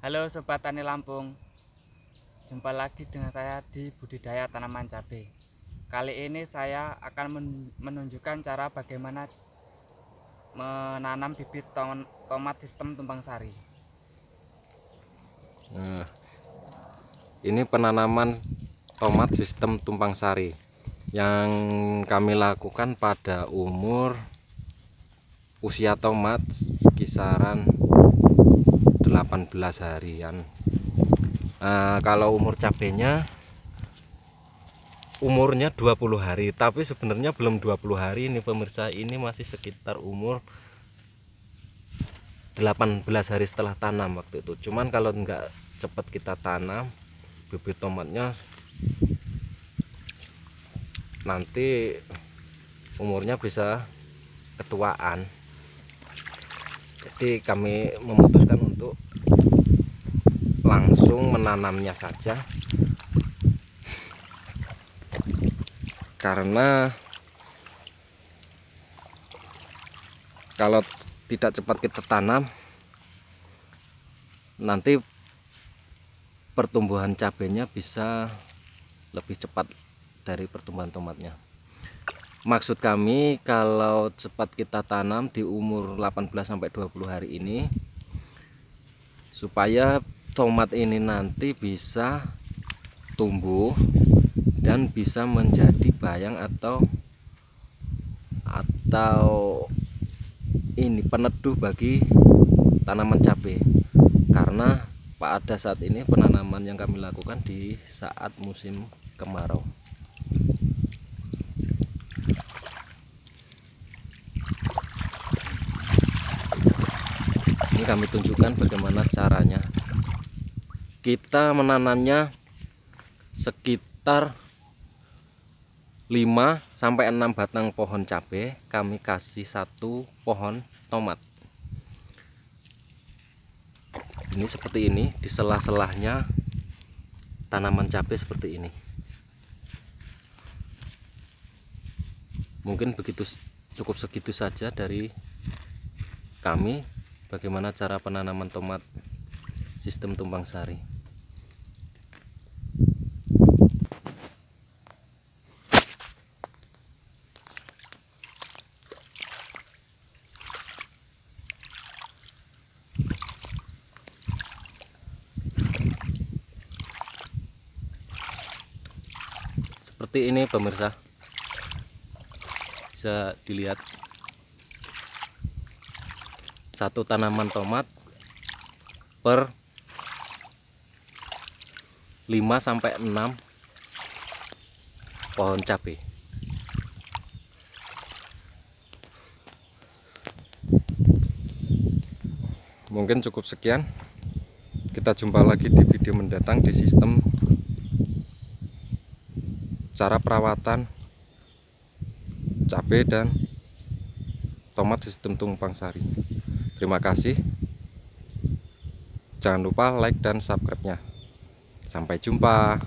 Halo Sobat Tani Lampung. Jumpa lagi dengan saya di budidaya tanaman cabai. Kali ini saya akan menunjukkan cara bagaimana menanam bibit tomat sistem tumpang sari. Nah, Ini penanaman tomat sistem tumpang sari Yang kami lakukan pada umur usia tomat kisaran 18 harian. Uh, kalau umur cabenya umurnya 20 hari. Tapi sebenarnya belum 20 hari ini pemirsa. Ini masih sekitar umur 18 hari setelah tanam waktu itu. Cuman kalau enggak cepat kita tanam bibit tomatnya nanti umurnya bisa ketuaan. Jadi kami memutuskan langsung menanamnya saja. Karena kalau tidak cepat kita tanam nanti pertumbuhan cabenya bisa lebih cepat dari pertumbuhan tomatnya. Maksud kami kalau cepat kita tanam di umur 18 sampai 20 hari ini supaya tomat ini nanti bisa tumbuh dan bisa menjadi bayang atau atau ini peneduh bagi tanaman cabai. Karena pada saat ini penanaman yang kami lakukan di saat musim kemarau. Ini kami tunjukkan bagaimana caranya kita menanamnya sekitar 5 sampai 6 batang pohon cabai kami kasih satu pohon tomat. Ini seperti ini di sela-selahnya tanaman cabai seperti ini. Mungkin begitu cukup segitu saja dari kami. Bagaimana cara penanaman tomat sistem tumpang sari. Seperti ini pemirsa. Bisa dilihat. Satu tanaman tomat per 5 sampai 6 pohon cabai mungkin cukup sekian kita jumpa lagi di video mendatang di sistem cara perawatan cabai dan tomat sistem tumpang sari Terima kasih. Jangan lupa like dan subscribe-nya. Sampai jumpa.